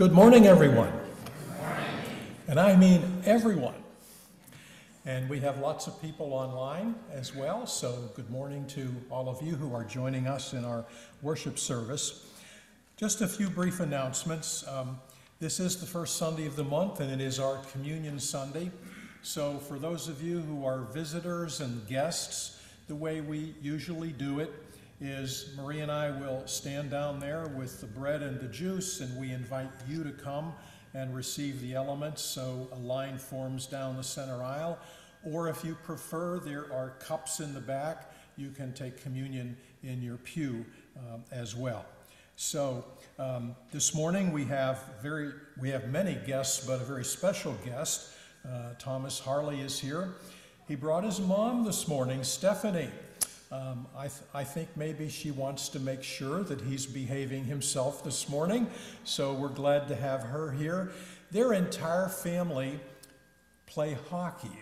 Good morning, everyone. And I mean everyone. And we have lots of people online as well, so good morning to all of you who are joining us in our worship service. Just a few brief announcements. Um, this is the first Sunday of the month, and it is our Communion Sunday. So, for those of you who are visitors and guests, the way we usually do it is Marie and I will stand down there with the bread and the juice, and we invite you to come and receive the elements. So a line forms down the center aisle. Or if you prefer, there are cups in the back. You can take communion in your pew um, as well. So um, this morning we have very we have many guests, but a very special guest. Uh, Thomas Harley is here. He brought his mom this morning, Stephanie. Um, I, th- I, think maybe she wants to make sure that he's behaving himself this morning, so we're glad to have her here. Their entire family play hockey,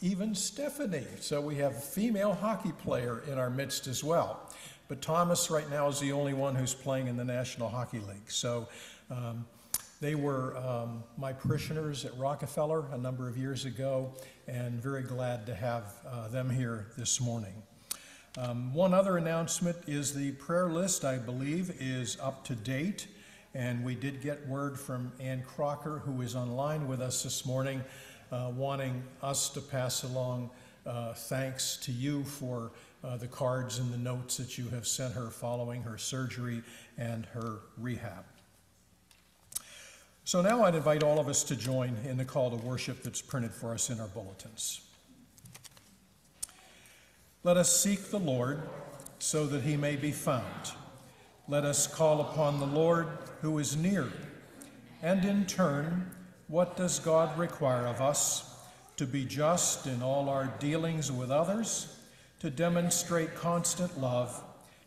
even Stephanie. So we have a female hockey player in our midst as well. But Thomas right now is the only one who's playing in the National Hockey League. So um, they were um, my parishioners at Rockefeller a number of years ago, and very glad to have uh, them here this morning. Um, one other announcement is the prayer list, I believe, is up to date. And we did get word from Ann Crocker, who is online with us this morning, uh, wanting us to pass along uh, thanks to you for uh, the cards and the notes that you have sent her following her surgery and her rehab. So now I'd invite all of us to join in the call to worship that's printed for us in our bulletins. Let us seek the Lord so that he may be found. Let us call upon the Lord who is near. And in turn, what does God require of us? To be just in all our dealings with others, to demonstrate constant love,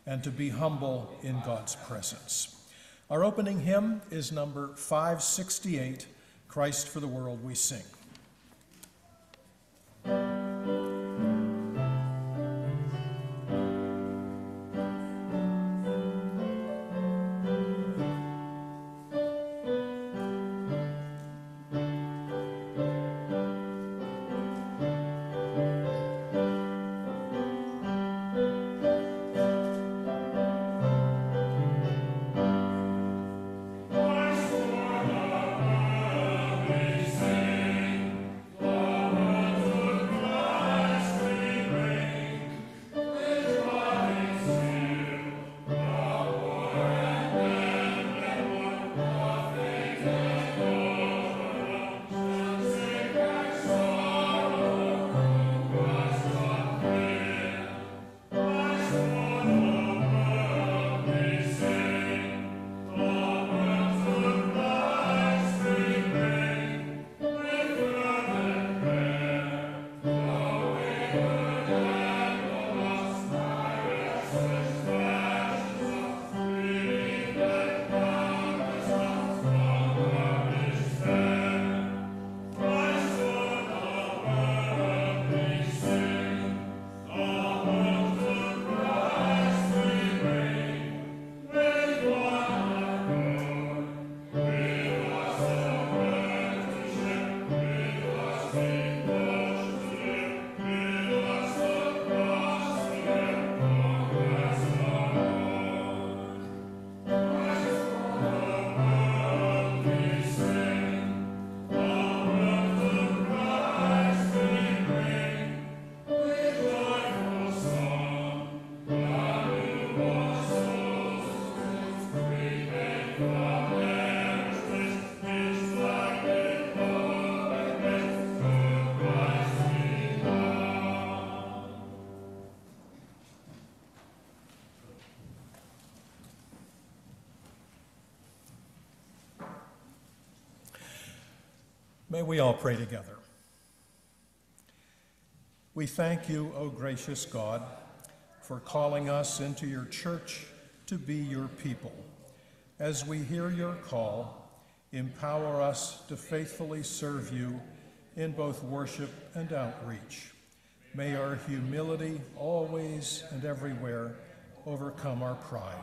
and to be humble in God's presence. Our opening hymn is number 568 Christ for the World We Sing. May we all pray together. We thank you, O gracious God, for calling us into your church to be your people. As we hear your call, empower us to faithfully serve you in both worship and outreach. May our humility always and everywhere overcome our pride.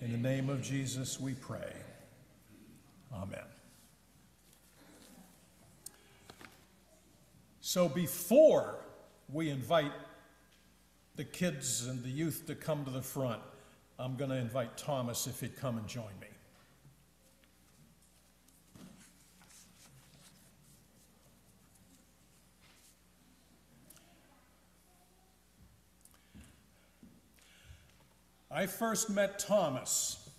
In the name of Jesus we pray. Amen. So before we invite the kids and the youth to come to the front, I'm going to invite Thomas if he'd come and join me. I first met Thomas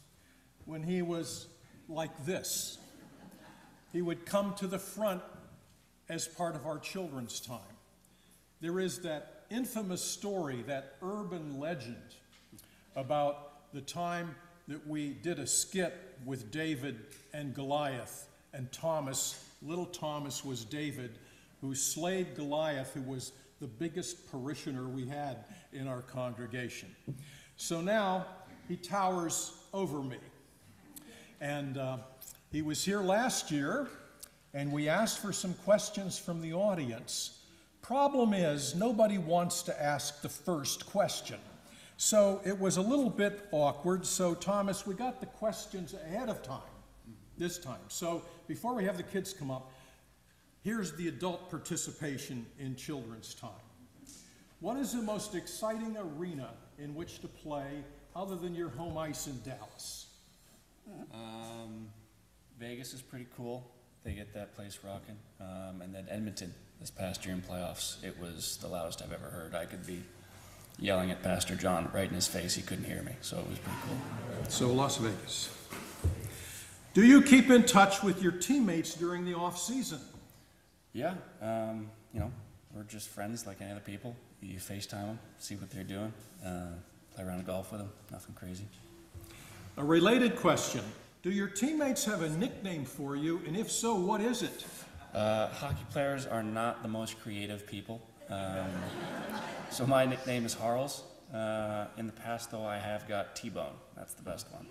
when he was like this. He would come to the front as part of our children's time. There is that infamous story, that urban legend about the time that we did a skit with David and Goliath, and Thomas, little Thomas was David, who slayed Goliath, who was the biggest parishioner we had in our congregation. So now he towers over me. And uh, he was here last year, and we asked for some questions from the audience. Problem is, nobody wants to ask the first question. So it was a little bit awkward. So, Thomas, we got the questions ahead of time this time. So, before we have the kids come up, here's the adult participation in children's time. What is the most exciting arena in which to play other than your home ice in Dallas? Um, Vegas is pretty cool. They get that place rocking. Um, and then Edmonton this past year in playoffs, it was the loudest I've ever heard. I could be yelling at Pastor John right in his face. He couldn't hear me, so it was pretty cool. So, Las Vegas. Do you keep in touch with your teammates during the off season? Yeah, um, you know, we're just friends like any other people. You FaceTime them, see what they're doing, uh, play around golf with them. Nothing crazy. A related question Do your teammates have a nickname for you, and if so, what is it? Uh, hockey players are not the most creative people. Um, so my nickname is Harles. Uh, in the past, though, I have got T-Bone. That's the best one.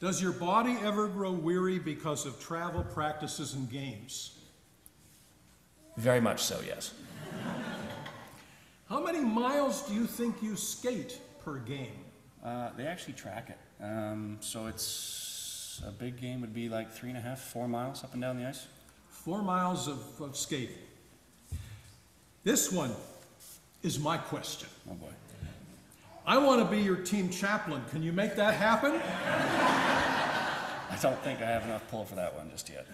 Does your body ever grow weary because of travel, practices, and games? Very much so, yes. How many miles do you think you skate per game? Uh, they actually track it. Um, so it's a big game would be like three and a half, four miles up and down the ice. Four miles of, of skating. This one is my question. Oh boy. I want to be your team chaplain. Can you make that happen? I don't think I have enough pull for that one just yet.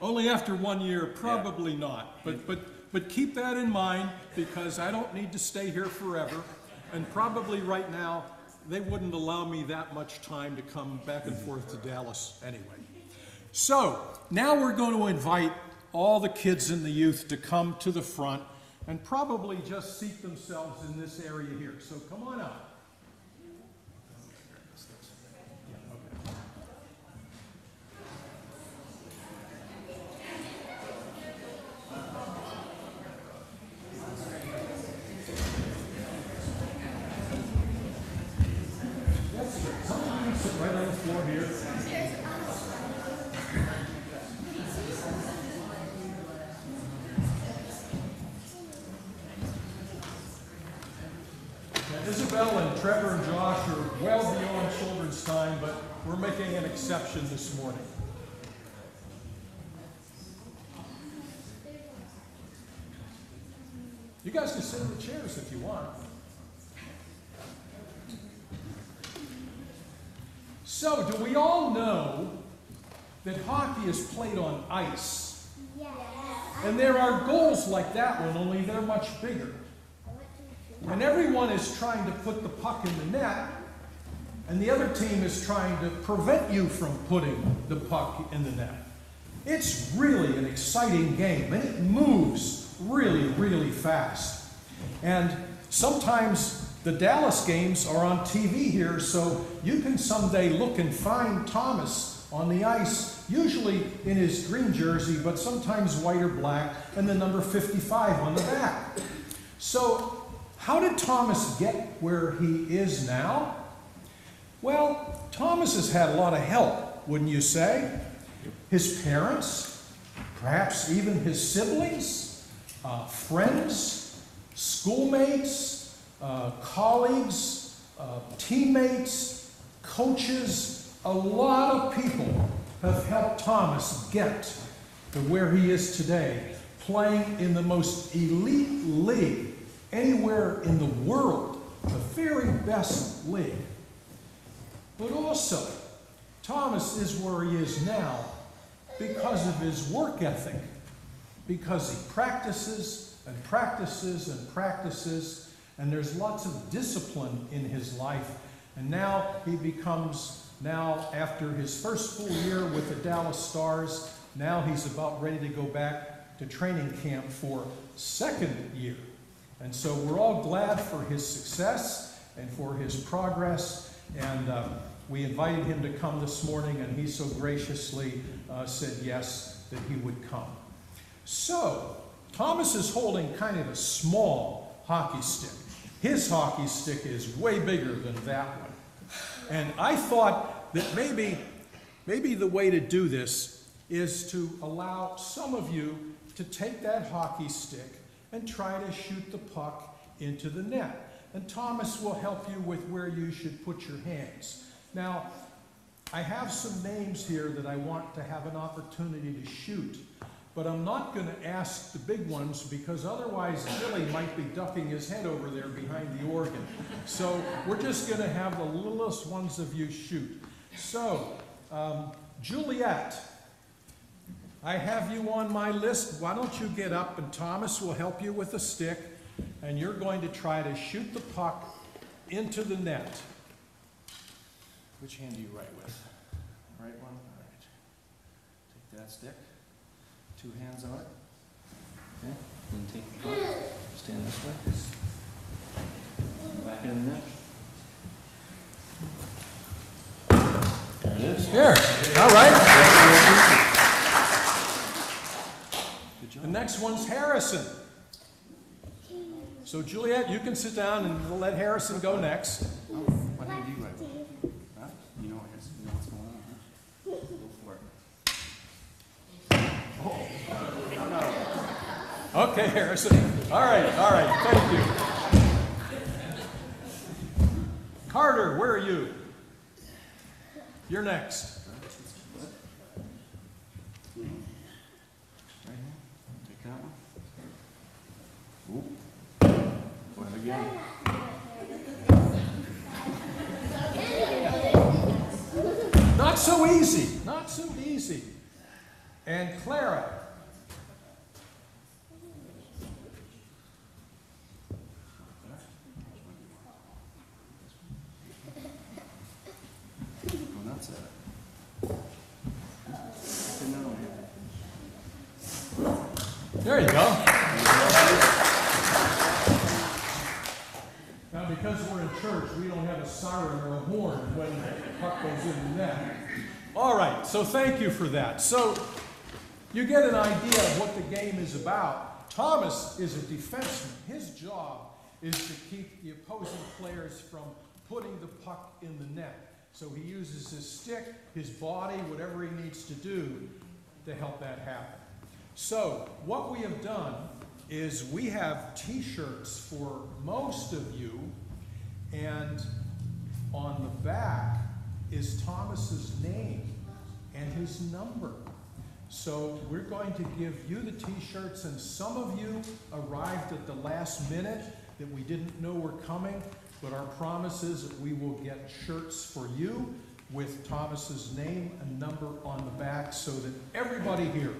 Only after one year, probably not. But, but, but keep that in mind because I don't need to stay here forever. And probably right now, they wouldn't allow me that much time to come back and forth to Dallas anyway. So now we're going to invite all the kids and the youth to come to the front and probably just seat themselves in this area here. So come on up. Floor here. Now, Isabel and Trevor and Josh are well beyond children's time, but we're making an exception this morning. You guys can sit in the chairs if you want. So, do we all know that hockey is played on ice? Yes. And there are goals like that one, only they're much bigger. And everyone is trying to put the puck in the net, and the other team is trying to prevent you from putting the puck in the net. It's really an exciting game, and it moves really, really fast. And sometimes the Dallas games are on TV here, so you can someday look and find Thomas on the ice, usually in his green jersey, but sometimes white or black, and the number 55 on the back. So, how did Thomas get where he is now? Well, Thomas has had a lot of help, wouldn't you say? His parents, perhaps even his siblings, uh, friends, schoolmates, uh, colleagues, uh, teammates, coaches, a lot of people have helped Thomas get to where he is today, playing in the most elite league anywhere in the world, the very best league. But also, Thomas is where he is now because of his work ethic, because he practices and practices and practices, and there's lots of discipline in his life. And now he becomes, now after his first full year with the Dallas Stars, now he's about ready to go back to training camp for second year. And so we're all glad for his success and for his progress. And uh, we invited him to come this morning, and he so graciously uh, said yes, that he would come. So, Thomas is holding kind of a small hockey stick. His hockey stick is way bigger than that one. And I thought that maybe, maybe the way to do this is to allow some of you to take that hockey stick and try to shoot the puck into the net. And Thomas will help you with where you should put your hands. Now, I have some names here that I want to have an opportunity to shoot, but I'm not going to ask the big ones because otherwise Billy might be ducking his head over there behind the organ. So we're just going to have the littlest ones of you shoot. So, um, Juliet, I have you on my list. Why don't you get up and Thomas will help you with a stick and you're going to try to shoot the puck into the net. Which hand do you write with? Right one? All right. Take that stick. Two hands on it. Okay. Then take the puck. Stand this way. Back in the net. There it is. Here, all right. The next one's Harrison. So Juliet, you can sit down and we'll let Harrison go next. Oh, what hand do you write with? Huh? You know, what- you know what's going on, huh? Go for it. Okay, Harrison. All right, all right, thank you. Carter, where are you? You're next. Right hand. Take that one. Oop. Go ahead again. Not so easy, not so easy. And Clara. Go nuts at it. Put another one here. There you go. Now, because we're in church, we don't have a siren or a horn when the puck goes in the net. All right, so thank you for that. So you get an idea of what the game is about. Thomas is a defenseman. His job is to keep the opposing players from putting the puck in the net. So he uses his stick, his body, whatever he needs to do to help that happen. So, what we have done is we have t shirts for most of you, and on the back is Thomas's name and his number. So, we're going to give you the t shirts, and some of you arrived at the last minute that we didn't know were coming, but our promise is that we will get shirts for you with Thomas's name and number on the back so that everybody here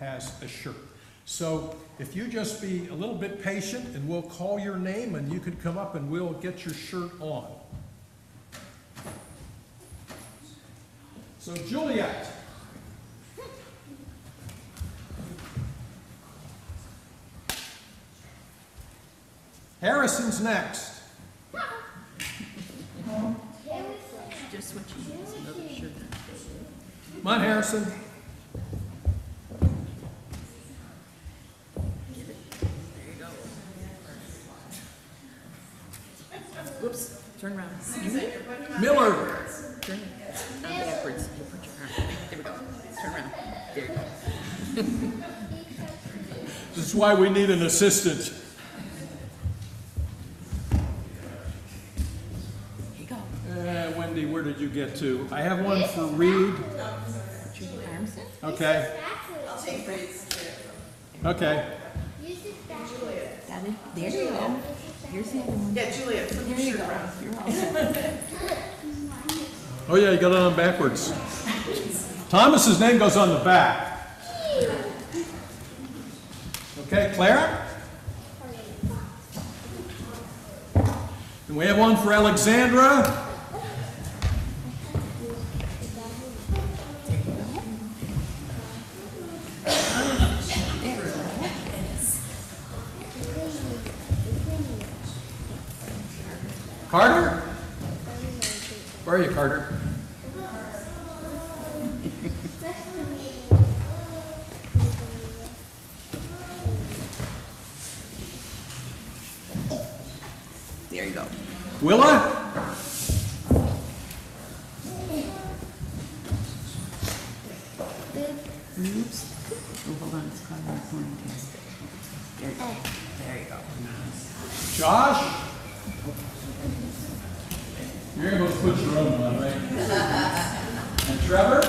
has a shirt. So if you just be a little bit patient and we'll call your name and you can come up and we'll get your shirt on. So Juliet. Harrison's next. Just to another shirt. Come on, Harrison. There you go. Whoops, turn around. Miller. Turn it backwards. You put your arm. There we go. Turn around. There you go. This is why we need an assistant. Here you go. Uh, Wendy, where did you get get to. I have one for Reed. Okay. Okay. There you go. Here's the other one. Yeah, Juliet, flip There your you shirt go. around. You're all set. Oh yeah, you got it on backwards. Thomas's name goes on the back. Okay, Clara? And we have one for Alexandra. Carter? Where are you, Carter? There you go. Willa? Oops. Oh, hold on, it's. There you go. Josh? You're able to put your own on, right? And Trevor?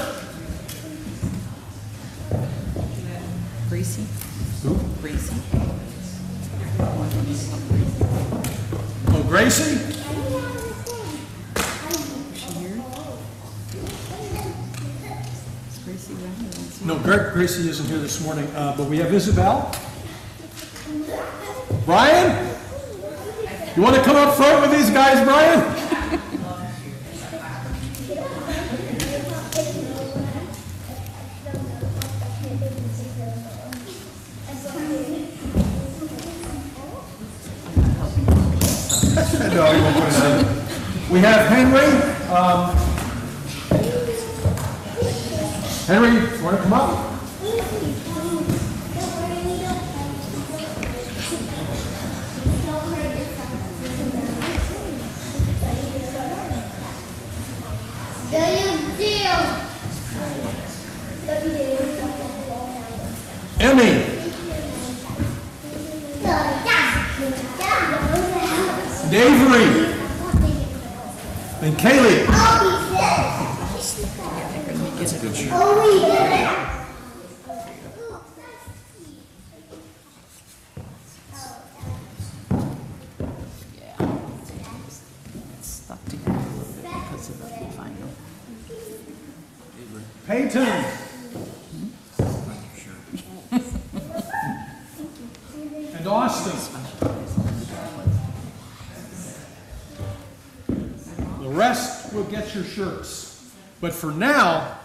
Gracie? Who? Gracie? Oh, Gracie? She here? Is Gracie around? I don't see her. No, Gra- Gracie isn't here this morning, uh, but we have Isabel. Brian? You want to come up front with these guys, Brian? Bit because of the final. Peyton. and Austin. The rest will get your shirts. But for now,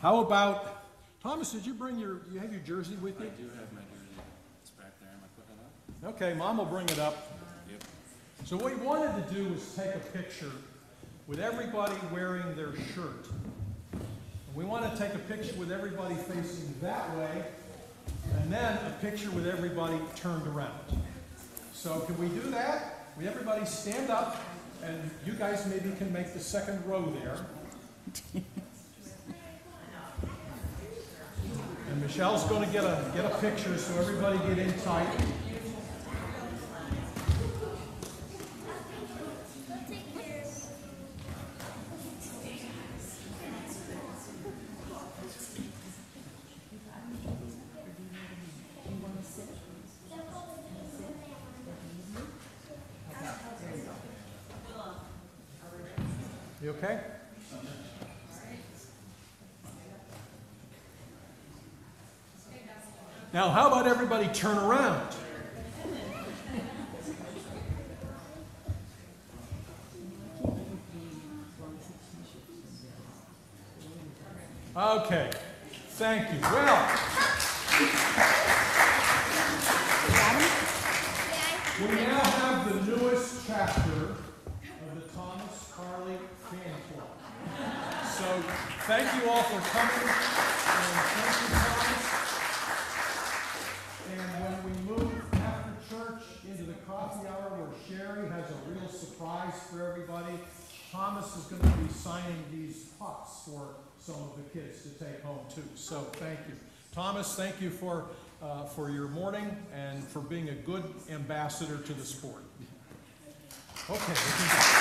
how about, Thomas, did you bring your, you have your jersey with you? I do have my jersey. It's back there. Am I putting it up? Okay, Mom will bring it up. Yep. So what we wanted to do was take a picture with everybody wearing their shirt. We want to take a picture with everybody facing that way, and then a picture with everybody turned around. So can we do that? We everybody stand up, and you guys maybe can make the second row there. And Michelle's going to get a get a picture, so everybody get in tight. You okay? Now, how about everybody turn around? Okay, thank you. Well, we now have the newest chapter of the Thomas Harley Fan Club. So, thank you all for coming, and thank you, Thomas. And when we move after church into the coffee hour where Sherry has a real surprise for everybody, Thomas is going to be signing these pucks for some of the kids to take home too. So thank you. Thomas, thank you for, uh, for your morning and for being a good ambassador to the sport. Okay.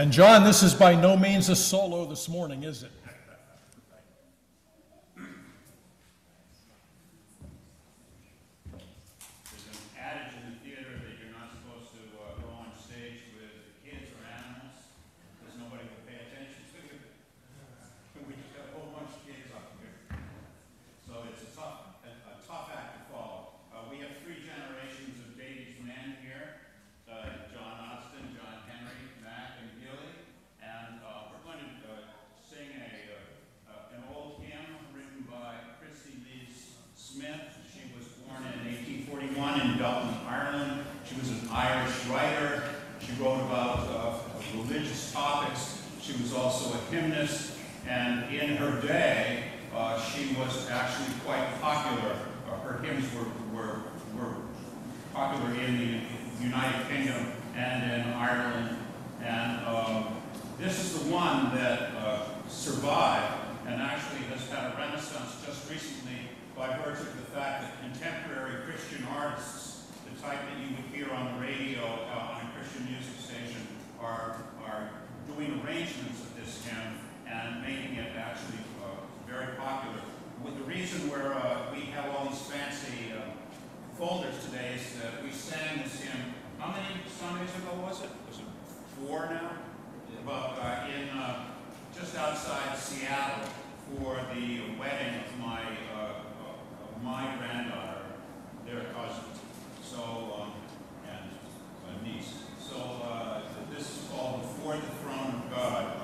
And John, this is by no means a solo this morning, is it? There's an adage in the theater that you're not supposed to uh, go on stage with kids or animals, because nobody will pay attention to you. We just got a whole bunch of kids up here. So it's a tough, a a tough act to follow. Uh, We have three generations of Beatty's men here, uh, John Austin, John Henry, Mac, and Gilly. And uh, we're going to uh, sing a, uh, uh, an old hymn written by Christy Lee Smith. She was born in 1841 in Dublin, Ireland. She was an Irish writer. She wrote about uh, religious topics. She was also a hymnist. And in her day, uh, she was actually quite popular. Uh, her hymns were, were, were popular in the United Kingdom and in Ireland. And um, this is the one that uh, survived and actually has had a renaissance just recently by virtue of the fact that contemporary Christian artists, the type that you would hear on the radio uh, on a Christian music station, are, are doing arrangements of this hymn and making it actually uh, very popular. With the reason where uh, we have all these fancy uh, folders today is that we sang this hymn, how many Sundays ago was it? Was it four now? But uh, in, uh, just outside Seattle for the wedding of my, uh, of my granddaughter, their cousin. So, um, and a niece. So, uh, this is called Before the Throne of God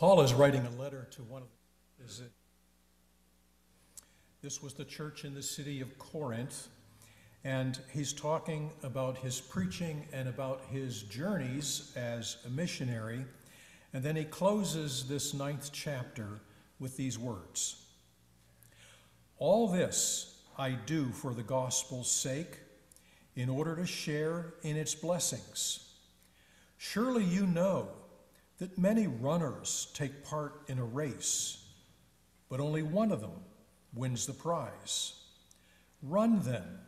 Paul is writing a letter to one of this was the church in the city of Corinth and he's talking about his preaching and about his journeys as a missionary and then he closes this ninth chapter with these words. All this I do for the gospel's sake in order to share in its blessings. Surely you know that many runners take part in a race, but only one of them wins the prize. Run then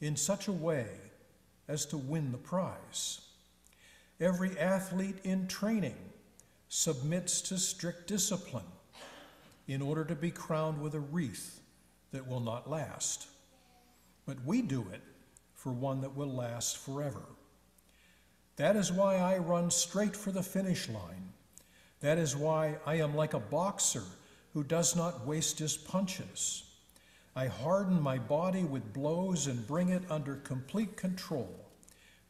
in such a way as to win the prize. Every athlete in training submits to strict discipline in order to be crowned with a wreath that will not last. But we do it for one that will last forever. That is why I run straight for the finish line. That is why I am like a boxer who does not waste his punches. I harden my body with blows and bring it under complete control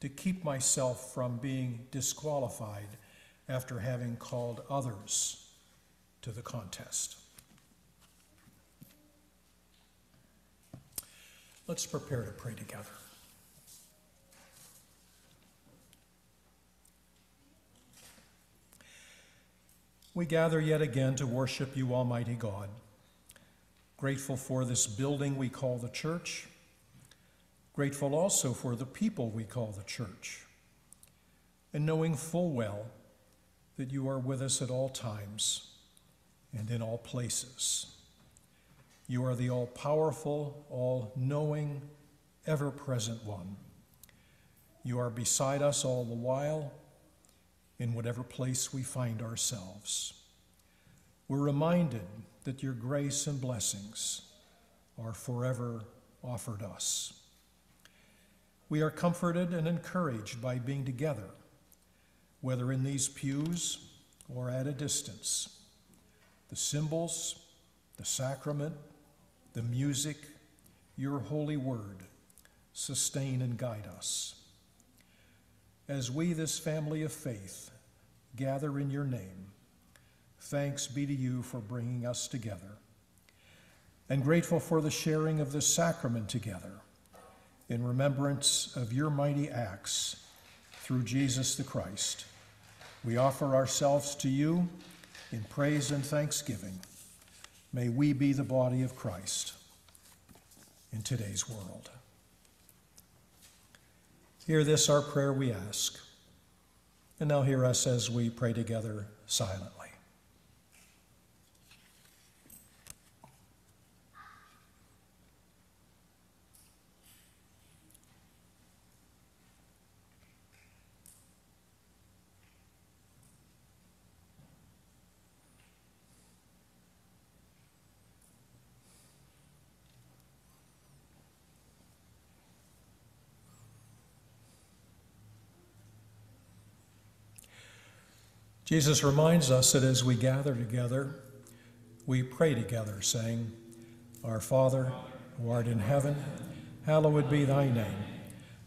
to keep myself from being disqualified after having called others to the contest. Let's prepare to pray together. We gather yet again to worship you, Almighty God, grateful for this building we call the church, grateful also for the people we call the church, and knowing full well that you are with us at all times and in all places. You are the all powerful, all knowing, ever present one. You are beside us all the while in whatever place we find ourselves. We're reminded that your grace and blessings are forever offered us. We are comforted and encouraged by being together, whether in these pews or at a distance. The symbols, the sacrament, the music, your holy word sustain and guide us. As we, this family of faith, gather in your name, thanks be to you for bringing us together. And grateful for the sharing of this sacrament together in remembrance of your mighty acts through Jesus the Christ. We offer ourselves to you in praise and thanksgiving. May we be the body of Christ in today's world. Hear this, our prayer, we ask. And now hear us as we pray together silently. Jesus reminds us that as we gather together, we pray together, saying, Our Father, who art in heaven, hallowed be thy name.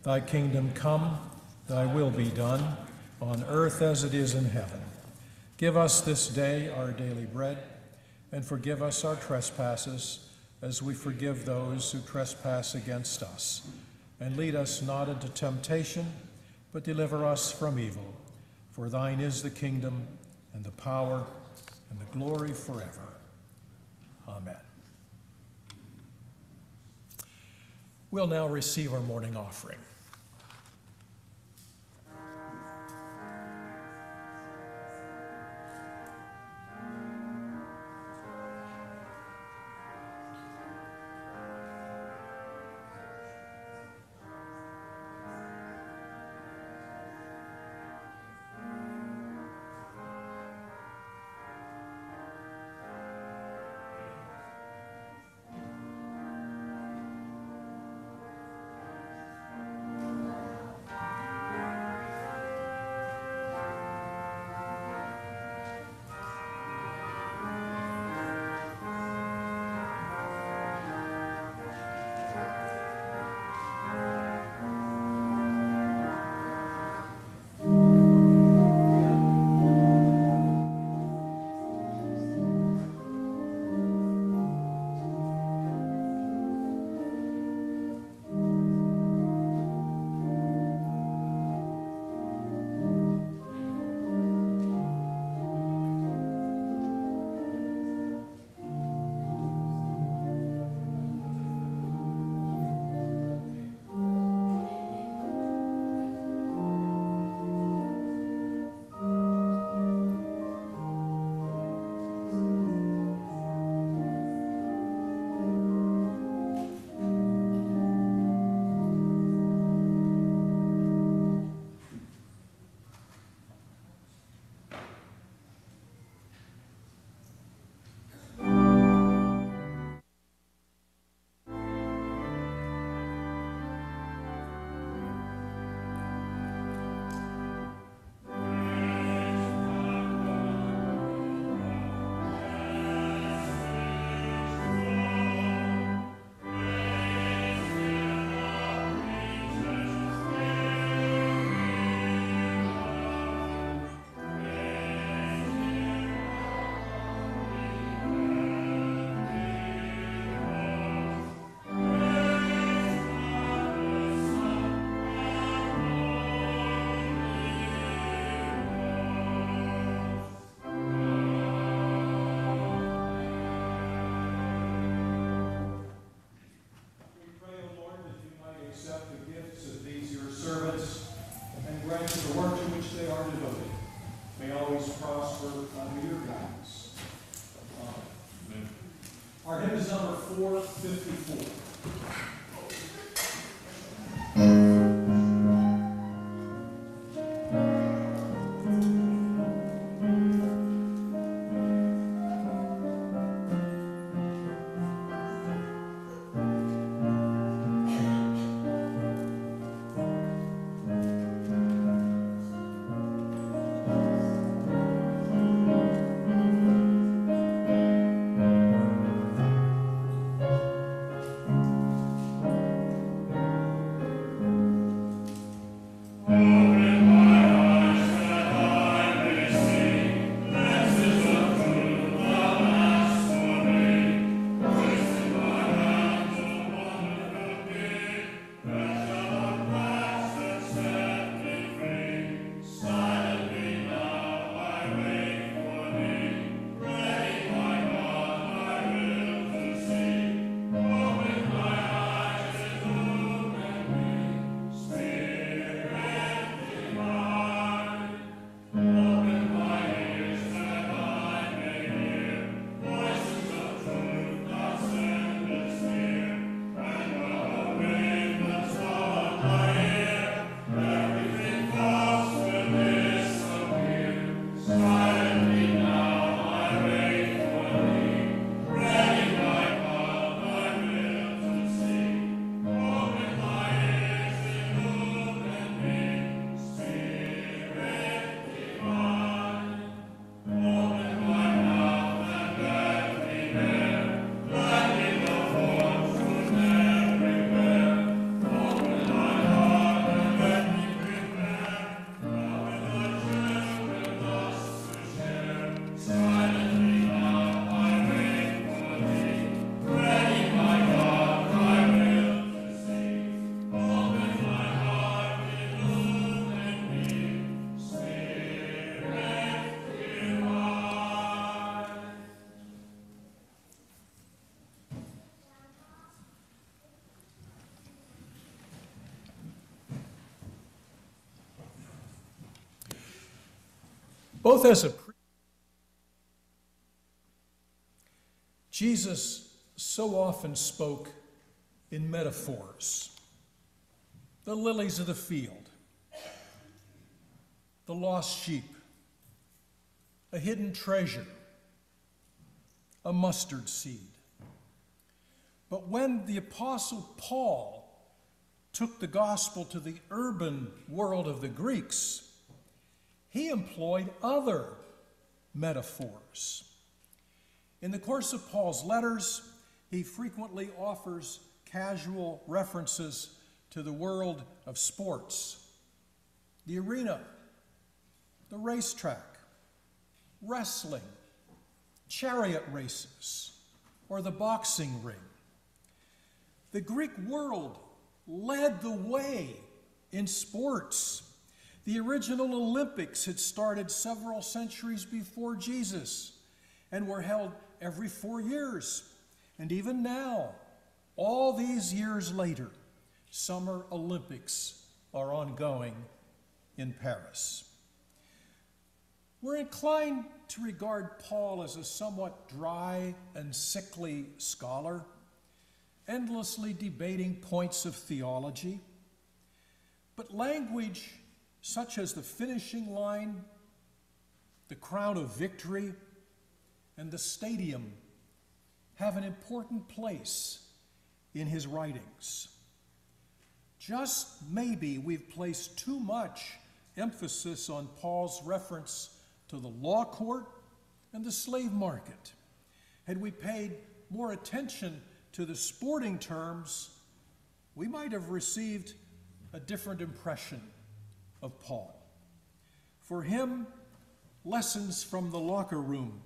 Thy kingdom come, thy will be done, on earth as it is in heaven. Give us this day our daily bread, and forgive us our trespasses, as we forgive those who trespass against us. And lead us not into temptation, but deliver us from evil. For thine is the kingdom and the power and the glory forever. Amen. We'll now receive our morning offering. Both as a priest, Jesus so often spoke in metaphors. The lilies of the field, the lost sheep, a hidden treasure, a mustard seed. But when the Apostle Paul took the gospel to the urban world of the Greeks, he employed other metaphors. In the course of Paul's letters, he frequently offers casual references to the world of sports, the arena, the racetrack, wrestling, chariot races, or the boxing ring. The Greek world led the way in sports the original Olympics had started several centuries before Jesus and were held every four years. And even now, all these years later, Summer Olympics are ongoing in Paris. We're inclined to regard Paul as a somewhat dry and sickly scholar, endlessly debating points of theology. But language such as the finishing line, the crown of victory, and the stadium, have an important place in his writings. Just maybe we've placed too much emphasis on Paul's reference to the law court and the slave market. Had we paid more attention to the sporting terms, we might have received a different impression of Paul. For him, Lessons from the Locker Room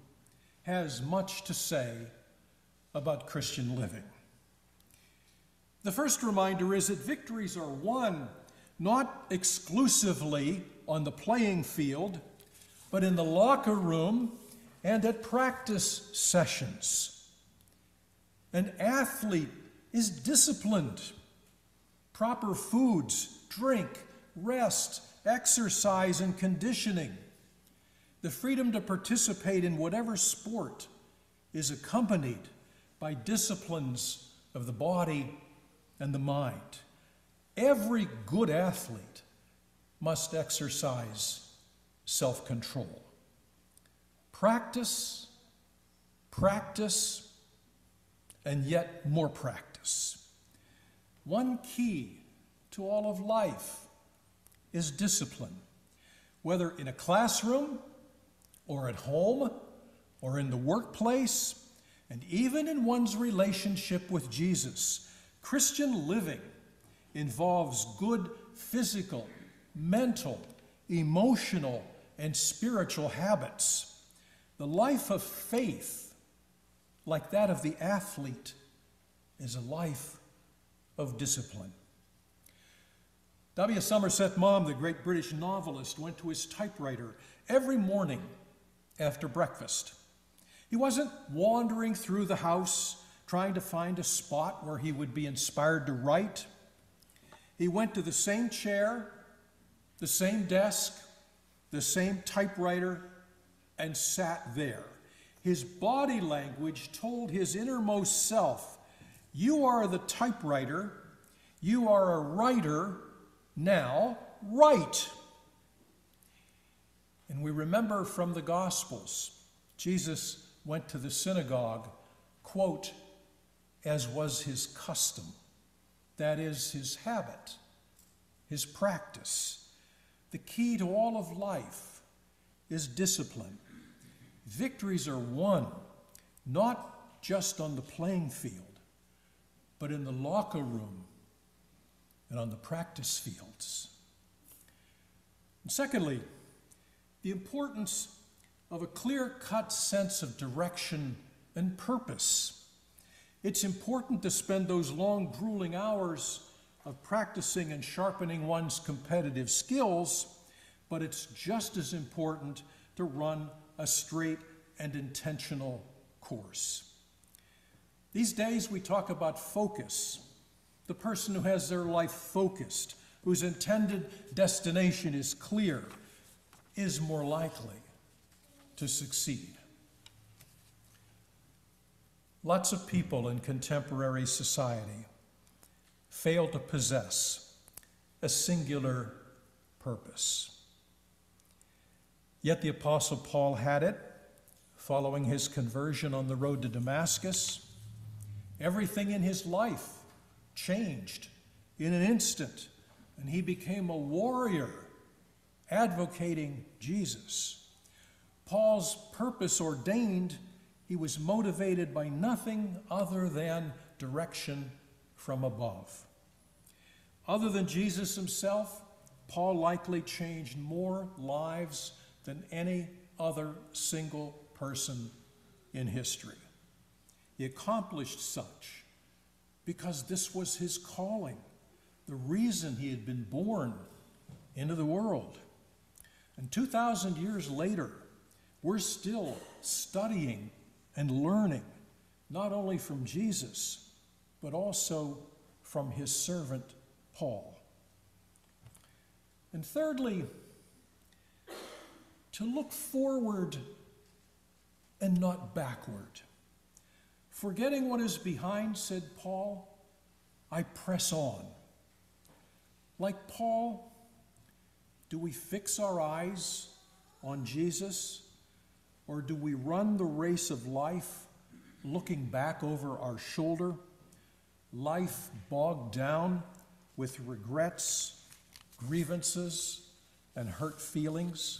has much to say about Christian living. The first reminder is that victories are won not exclusively on the playing field, but in the locker room and at practice sessions. An athlete is disciplined. Proper foods, drink, rest, exercise, and conditioning. The freedom to participate in whatever sport is accompanied by disciplines of the body and the mind. Every good athlete must exercise self control. Practice, practice, and yet more practice. One key to all of life is discipline, whether in a classroom or at home or in the workplace and even in one's relationship with Jesus. Christian living involves good physical, mental, emotional, and spiritual habits. The life of faith, like that of the athlete, is a life of discipline. W. Somerset Maugham, the great British novelist, went to his typewriter every morning after breakfast. He wasn't wandering through the house trying to find a spot where he would be inspired to write. He went to the same chair, the same desk, the same typewriter, and sat there. His body language told his innermost self, You are the typewriter, you are a writer, now write. And we remember from the Gospels, Jesus went to the synagogue, quote, as was his custom. That is his habit, his practice. The key to all of life is discipline. Victories are won not just on the playing field, but in the locker room and on the practice fields. And secondly, the importance of a clear cut sense of direction and purpose. It's important to spend those long, grueling hours of practicing and sharpening one's competitive skills, but it's just as important to run a straight and intentional course. These days, we talk about focus. The person who has their life focused, whose intended destination is clear, is more likely to succeed. Lots of people in contemporary society fail to possess a singular purpose. Yet the Apostle Paul had it following his conversion on the road to Damascus. Everything in his life changed in an instant, and he became a warrior advocating Jesus. Paul's purpose ordained, he was motivated by nothing other than direction from above. Other than Jesus himself, Paul likely changed more lives than any other single person in history. He accomplished such because this was his calling, the reason he had been born into the world. And 2,000 years later, we're still studying and learning, not only from Jesus, but also from his servant Paul. And thirdly, to look forward and not backward. Forgetting what is behind, said Paul, I press on. Like Paul, do we fix our eyes on Jesus, or do we run the race of life looking back over our shoulder, life bogged down with regrets, grievances, and hurt feelings?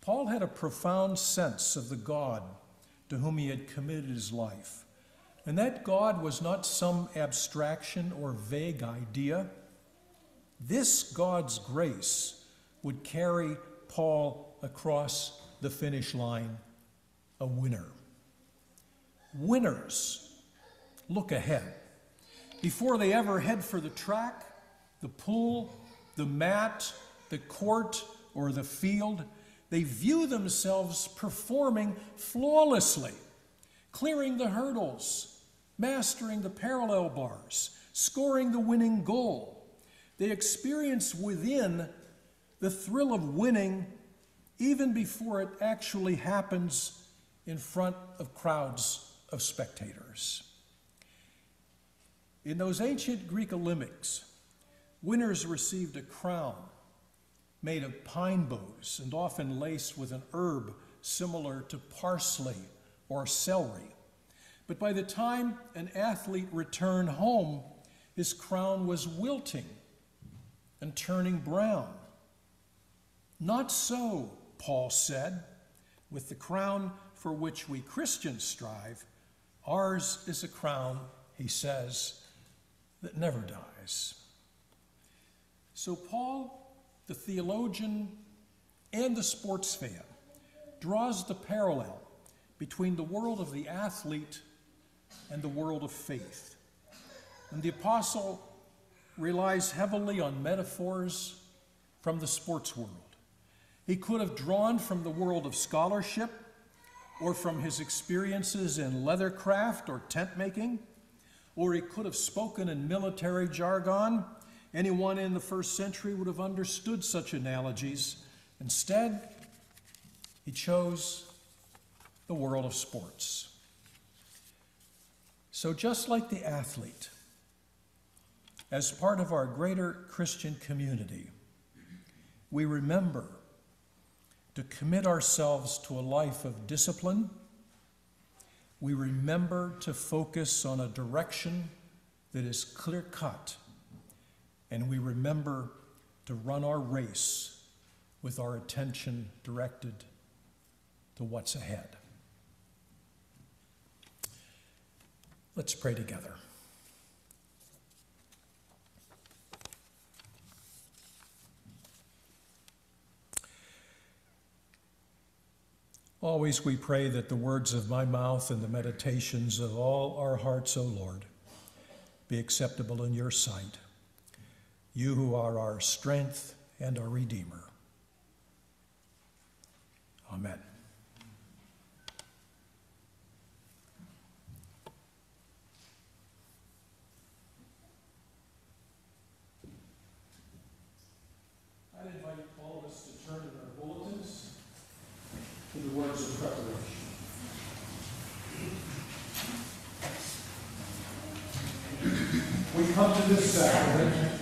Paul had a profound sense of the God to whom he had committed his life. And that God was not some abstraction or vague idea. This God's grace would carry Paul across the finish line a winner. Winners look ahead. Before they ever head for the track, the pool, the mat, the court, or the field, they view themselves performing flawlessly, clearing the hurdles, mastering the parallel bars, scoring the winning goal, they experience within the thrill of winning even before it actually happens in front of crowds of spectators. In those ancient Greek Olympics, winners received a crown made of pine boughs and often laced with an herb similar to parsley or celery. But by the time an athlete returned home, his crown was wilting and turning brown. Not so, Paul said, with the crown for which we Christians strive. Ours is a crown, he says, that never dies. So, Paul, the theologian and the sports fan, draws the parallel between the world of the athlete and the world of faith. And the apostle relies heavily on metaphors from the sports world. He could have drawn from the world of scholarship or from his experiences in leathercraft or tent making, or he could have spoken in military jargon. Anyone in the first century would have understood such analogies. Instead, he chose the world of sports. So, just like the athlete, as part of our greater Christian community, we remember to commit ourselves to a life of discipline. We remember to focus on a direction that is clear cut. And we remember to run our race with our attention directed to what's ahead. Let's pray together. Always we pray that the words of my mouth and the meditations of all our hearts, O Lord, be acceptable in your sight. You who are our strength and our Redeemer. Amen. I'd invite all of us to turn in our bulletins to the words of preparation. We come to this sacrament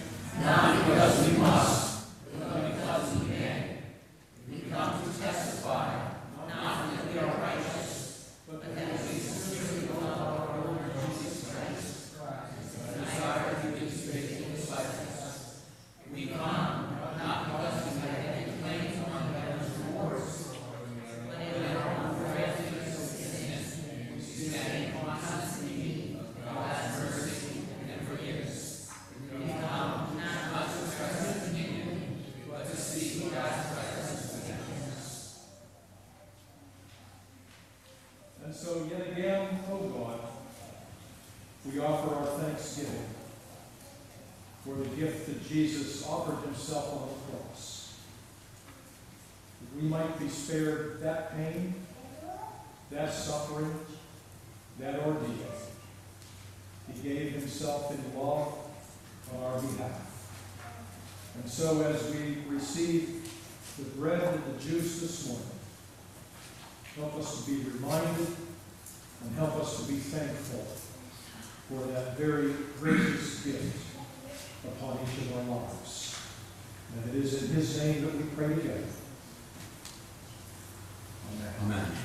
And so, yet again, O God, we offer our thanksgiving for the gift that Jesus offered himself on the cross. That we might be spared that pain, that suffering, that ordeal. He gave himself in love on our behalf. And so, as we receive the bread and the juice this morning, Help us to be reminded and help us to be thankful for that very gracious gift upon each of our lives. And it is in His name that we pray together. Amen. Amen.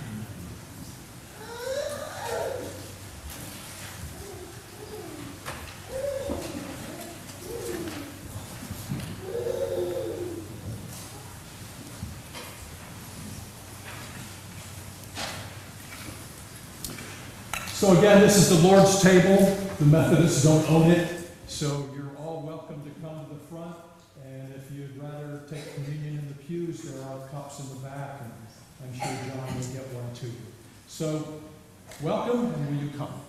So again, this is the Lord's table. The Methodists don't own it, so you're all welcome to come to the front. And if you'd rather take communion in the pews, there are cups in the back, and I'm sure John will get one to you. So, welcome, and will you come?